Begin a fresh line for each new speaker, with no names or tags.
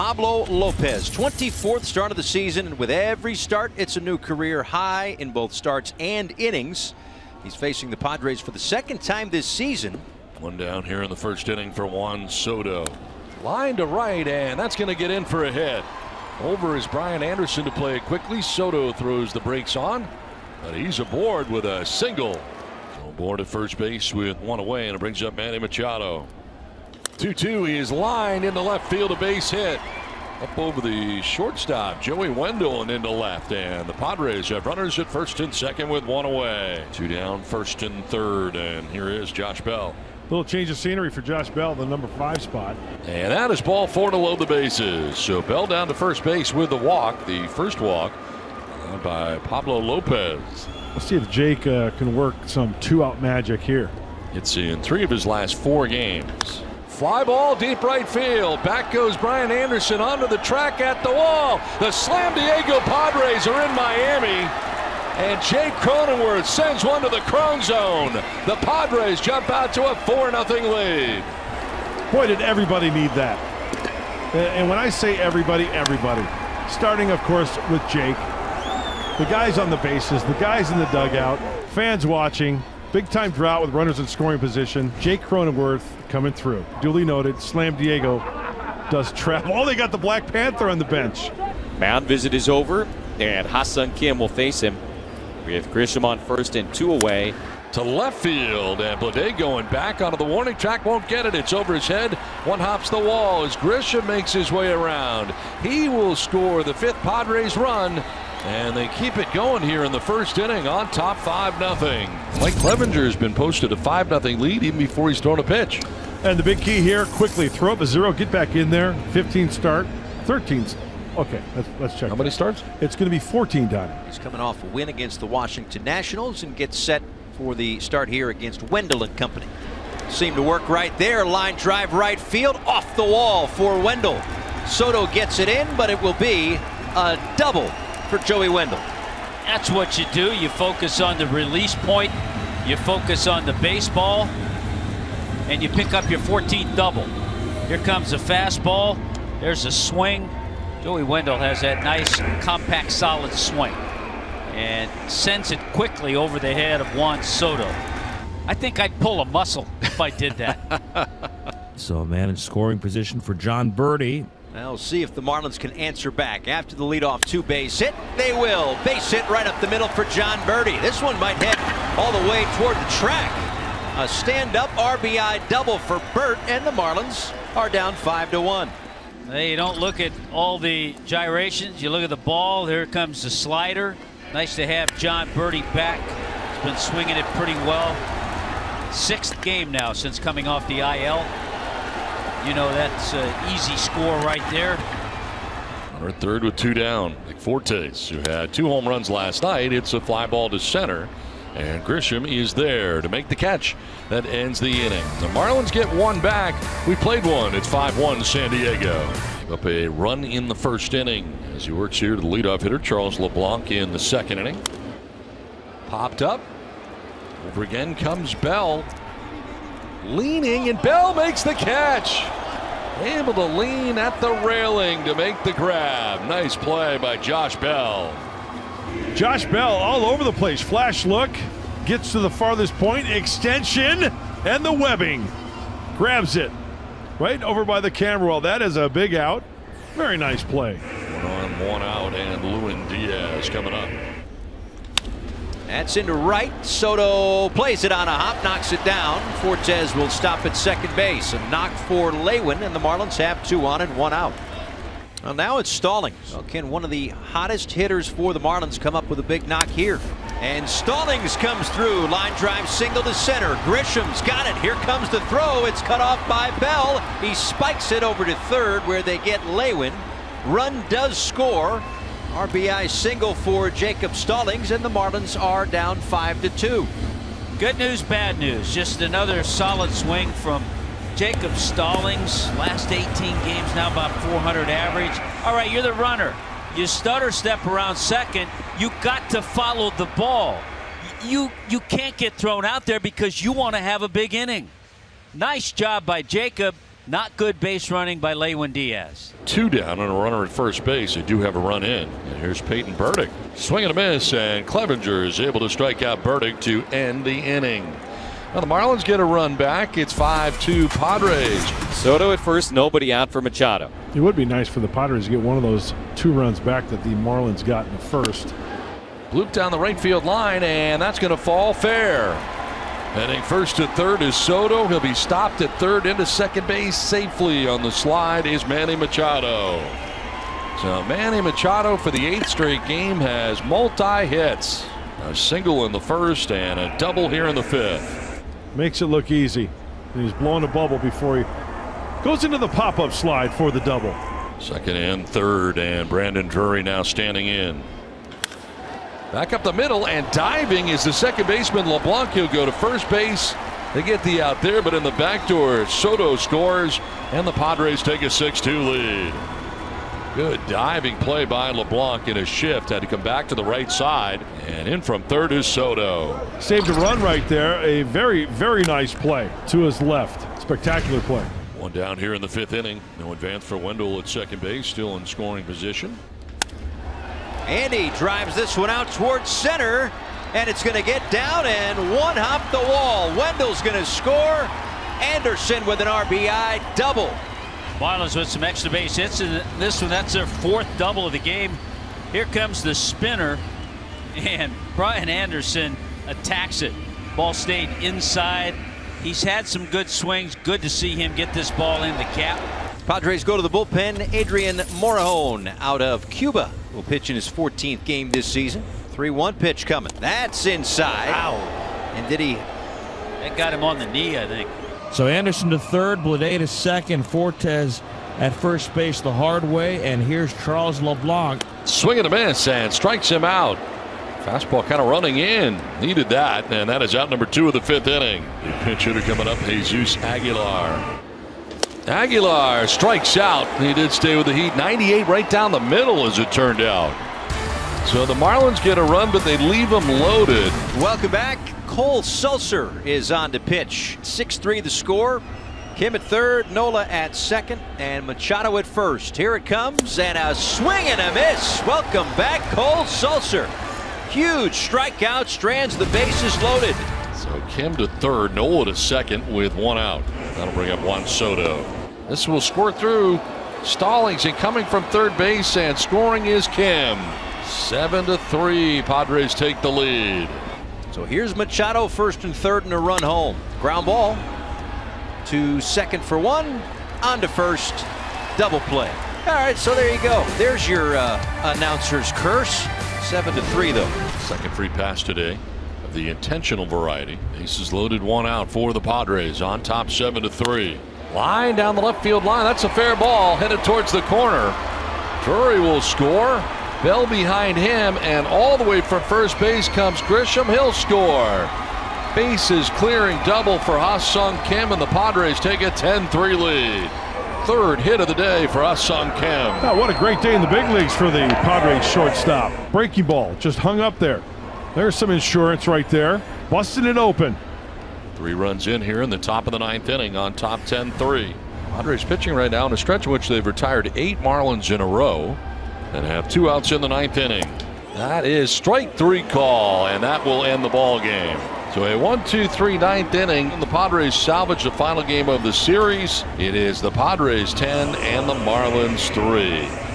Pablo Lopez. 24th start of the season, and with every start, it's a new career high in both starts and innings. He's facing the Padres for the second time this season.
One down here in the first inning for Juan Soto. Line to right, and that's going to get in for a hit. Over is Brian Anderson to play it quickly. Soto throws the brakes on, but he's aboard with a single. So aboard at first base with one away, and it brings up Manny Machado. 2 2. He is lined into left field, a base hit. Up over the shortstop, Joey Wendle and into left. And the Padres have runners at first and second with one away. Two down, first and third. And here is Josh Bell.
A little change of scenery for Josh Bell, the number five spot.
And that is ball four to load the bases. So Bell down to first base with the walk, the first walk uh, by Pablo Lopez.
Let's see if Jake uh, can work some two out magic here.
It's in three of his last four games. Fly ball deep right field. Back goes Brian Anderson onto the track at the wall. The Slam Diego Padres are in Miami. And Jake Cronenworth sends one to the Crone Zone. The Padres jump out to a 4 0 lead.
Boy, did everybody need that. And when I say everybody, everybody. Starting, of course, with Jake. The guys on the bases, the guys in the dugout, fans watching, Big time drought with runners in scoring position. Jake Cronenworth coming through. Duly noted. Slam Diego does travel. Oh, they got the Black Panther on the bench.
Mound visit is over, and Ha-Seong Kim will face him. We have Grisham on first and two away.
To left field, and Bleday going back onto the warning track won't get it. It's over his head. One hops the wall as Grisham makes his way around. He will score the fifth Padres run and they keep it going here in the first inning on top 5 0. Mike Clevinger has been posted a 5 0 lead even before he's thrown a pitch.
And the big key here quickly throw up a zero, get back in there. 15 start, 13. Okay, let's, let's check.
How many starts?
It's going to be 14 done.
He's coming off a win against the Washington Nationals and gets set for the start here against Wendle and Company. Seemed to work right there. Line drive right field off the wall for Wendle. Soto gets it in, but it will be a double for Joey Wendle.
That's what you do. You focus on the release point, you focus on the baseball, and you pick up your 14th double. Here comes a fastball. There's a swing. Joey Wendle has that nice, compact, solid swing and sends it quickly over the head of Juan Soto. I think I'd pull a muscle if I did that.
so a man in scoring position for Jon Berti.
Now see if the Marlins can answer back after the leadoff two base hit. They will. Base hit right up the middle for Jon Berti. This one might head all the way toward the track. A stand-up RBI double for Bert, and the Marlins are down five to one.
Hey, you don't look at all the gyrations. You look at the ball. Here comes the slider. Nice to have Jon Berti back. He's been swinging it pretty well. Sixth game now since coming off the IL. You know, that's an easy score right there.
Our third with two down. Fortes, who had two home runs last night, it's a fly ball to center. And Grisham is there to make the catch that ends the inning. The Marlins get one back. We played one. It's 5 1 San Diego. Up a run in the first inning as he works here to the leadoff hitter, Charles LeBlanc, in the second inning. Popped up. Over again comes Bell leaning, and Bell makes the catch. Able to lean at the railing to make the grab. Nice play by Josh Bell.
Josh Bell all over the place. Flash look, gets to the farthest point, extension, and the webbing. Grabs it right over by the camera well. That is a big out. Very nice play.
One on, one out, and Lewin Diaz coming up.
That's into right. Soto plays it on a hop, knocks it down. Fortes will stop at second base. A knock for Lewin, and the Marlins have two on and one out. Well, now it's Stallings. Well, can one of the hottest hitters for the Marlins come up with a big knock here? And Stallings comes through. Line drive single to center. Grisham's got it. Here comes the throw. It's cut off by Bell. He spikes it over to third where they get Lewin. Run does score. RBI single for Jacob Stallings, and the Marlins are down 5 to 2.
Good news, bad news. Just another solid swing from Jacob Stallings. Last 18 games now about 400 average. All right, you're the runner. You stutter step around second. You got to follow the ball. You you can't get thrown out there because you want to have a big inning. Nice job by Jacob. Not good base running by Lewin Diaz.
Two down and a runner at first base. They do have a run in. And here's Peyton Burdick. Swing and a miss, and Clevinger is able to strike out Burdick to end the inning. Now the Marlins get a run back. It's 5-2 Padres.
Soto at first, nobody out for Machado.
It would be nice for the Padres to get one of those two runs back that the Marlins got in the first.
Loop down the right field line, and that's going to fall fair. Heading first to third is Soto. He'll be stopped at third into second base safely. On the slide is Manny Machado. So Manny Machado for the eighth straight game has multi hits. A single in the first and a double here in the fifth.
Makes it look easy. He's blowing a bubble before he goes into the pop up slide for the double.
Second and third, and Brandon Drury now standing in. Back up the middle and diving is the second baseman LeBlanc. He'll go to first base. They get the out there, but in the back door, Soto scores, and the Padres take a 6 2 lead. Good diving play by LeBlanc in a shift. Had to come back to the right side, and in from third is Soto.
Saved a run right there. A very, very nice play to his left. Spectacular play.
One down here in the fifth inning. No advance for Wendle at second base, still in scoring position.
And he drives this one out towards center. And it's going to get down and one hop the wall. Wendle's going to score. Anderson with an RBI double.
Marlins with some extra base hits in this one. That's their fourth double of the game. Here comes the spinner. And Brian Anderson attacks it. Ball stayed inside. He's had some good swings. Good to see him get this ball in the cap.
Padres go to the bullpen. Adrian Morejon out of Cuba will pitch in his 14th game this season. 3-1 pitch coming. That's inside.
Ow.
And did he?
That got him on the knee, I think.
So Anderson to third, Bleday to second, Fortes at first base the hard way, and here's Charles LeBlanc.
Swing and a miss and strikes him out. Fastball kind of running in. Needed that, and that is out number two of the fifth inning. The pinch hitter coming up, Jesus Aguilar. Aguilar strikes out. He did stay with the Heat. 98 right down the middle, as it turned out. So the Marlins get a run, but they leave them loaded.
Welcome back. Cole Sulser is on to pitch. 6-3 the score. Kim at third, Nola at second, and Machado at first. Here it comes, and a swing and a miss. Welcome back, Cole Sulser. Huge strikeout, strands the bases loaded.
So Kim to third, Nola to second with one out. That'll bring up Juan Soto. This will score through Stallings and coming from third base and scoring is Kim. Seven to three. Padres take the lead.
So here's Machado first and third and a run home. Ground ball to second for one. On to first. Double play. All right, so there you go. There's your uh, announcer's curse. Seven to three though.
Second free pass today the intentional variety. Bases loaded, one out for the Padres on top, seven to three. Line down the left field line. That's a fair ball headed towards the corner. Drury will score. Bell behind him, and all the way from first base comes Grisham. He'll score. Bases clearing double for Ha-Seong Kim, and the Padres take a 10-3 lead. Third hit of the day for Ha-Seong Kim.
Now, what a great day in the big leagues for the Padres shortstop. Breaking ball just hung up there. There's some insurance right there. Busting it open.
Three runs in here in the top of the ninth inning on top 10-3. Padres pitching right now in a stretch in which they've retired eight Marlins in a row and have two outs in the ninth inning. That is strike three call, and that will end the ball game. So a one, two, three, ninth inning. The Padres salvage the final game of the series. It is the Padres 10 and the Marlins 3.